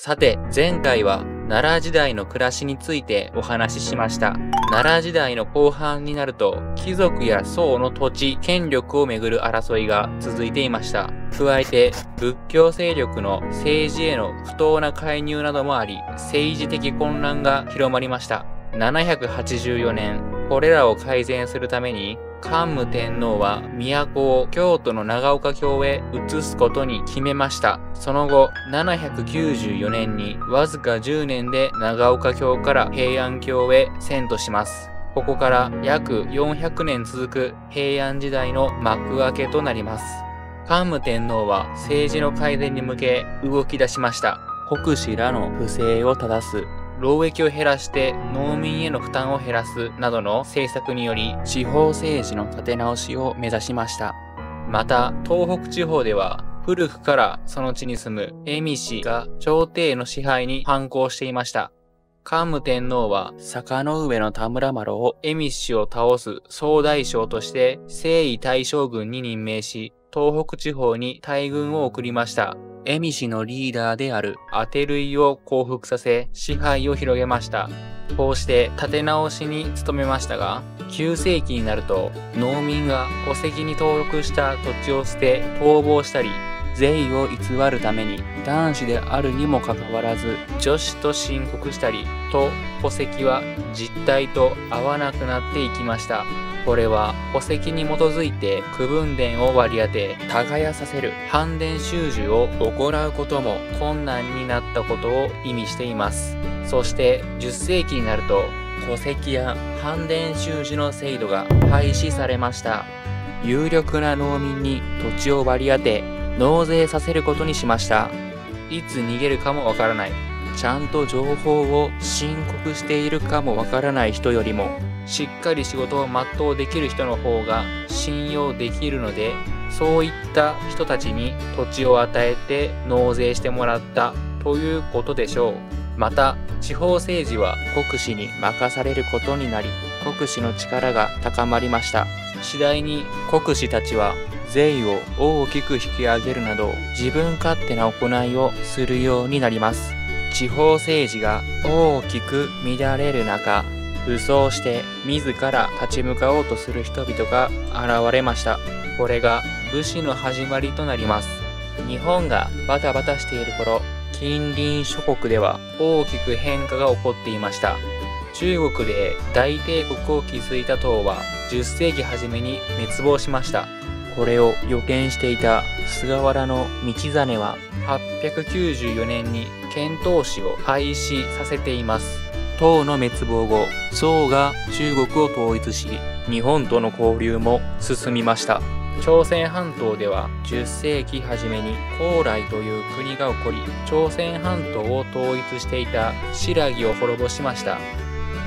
さて、前回は奈良時代の暮らしについてお話ししました。奈良時代の後半になると、貴族や僧の土地、権力をめぐる争いが続いていました。加えて、仏教勢力の政治への不当な介入などもあり、政治的混乱が広まりました。784年、これらを改善するために、桓武天皇は都を京都の長岡京へ移すことに決めました。その後、794年にわずか10年で長岡京から平安京へ遷都します。ここから約400年続く平安時代の幕開けとなります。桓武天皇は政治の改善に向け動き出しました。国士らの不正を正す労役を減らして農民への負担を減らすなどの政策により地方政治の立て直しを目指しました。また、東北地方では古くからその地に住む恵美氏が朝廷の支配に反抗していました。桓武天皇は坂の上の田村麻呂を恵美氏を倒す総大将として征夷大将軍に任命し、東北地方に大軍を送りました。エミ氏のリーダーであるアテルイを降伏させ支配を広げました。こうして立て直しに努めましたが、9世紀になると農民が戸籍に登録した土地を捨て逃亡したり、税を偽るために男子であるにもかかわらず女子と申告したりと戸籍は実態と合わなくなっていきました。これは戸籍に基づいて区分電を割り当て耕させる反電収受を行うことも困難になったことを意味しています。そして10世紀になると戸籍や反電収受の制度が廃止されました。有力な農民に土地を割り当て納税させることにしました。いつ逃げるかもわからない。ちゃんと情報を申告しているかもわからない人よりもしっかり仕事を全うできる人の方が信用できるので、そういった人たちに土地を与えて納税してもらったということでしょう。また、地方政治は国司に任されることになり、国司の力が高まりました。次第に国司たちは税を大きく引き上げるなど自分勝手な行いをするようになります。地方政治が大きく乱れる中、武装して自ら立ち向かおうとする人々が現れました。これが武士の始まりとなります。日本がバタバタしている頃、近隣諸国では大きく変化が起こっていました。中国で大帝国を築いた唐は10世紀初めに滅亡しました。これを予見していた菅原道真は894年に遣唐使を廃止させています。唐の滅亡後、宋が中国を統一し、日本との交流も進みました。朝鮮半島では10世紀初めに高麗という国が起こり、朝鮮半島を統一していた新羅を滅ぼしました。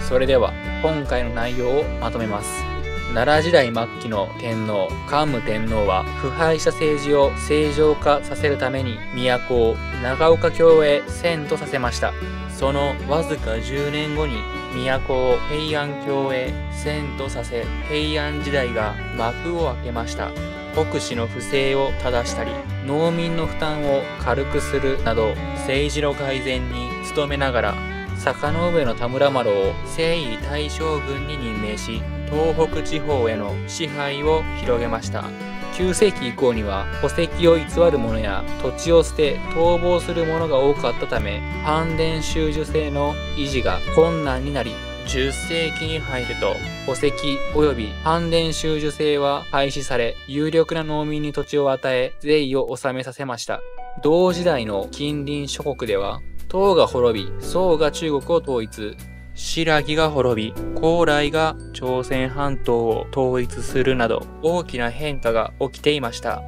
それでは今回の内容をまとめます。奈良時代末期の天皇、桓武天皇は腐敗した政治を正常化させるために都を長岡京へ遷都させました。そのわずか10年後に都を平安京へ遷都させ平安時代が幕を開けました国司の不正を正したり農民の負担を軽くするなど政治の改善に努めながら坂上の田村麻呂を征夷大将軍に任命し東北地方への支配を広げました。9世紀以降には戸籍を偽る者や土地を捨て逃亡する者が多かったため反伝収受制の維持が困難になり10世紀に入ると戸籍及び反伝収受制は廃止され有力な農民に土地を与え税を納めさせました。同時代の近隣諸国では唐が滅び宋が中国を統一。新羅が滅び、高麗が朝鮮半島を統一するなど大きな変化が起きていました。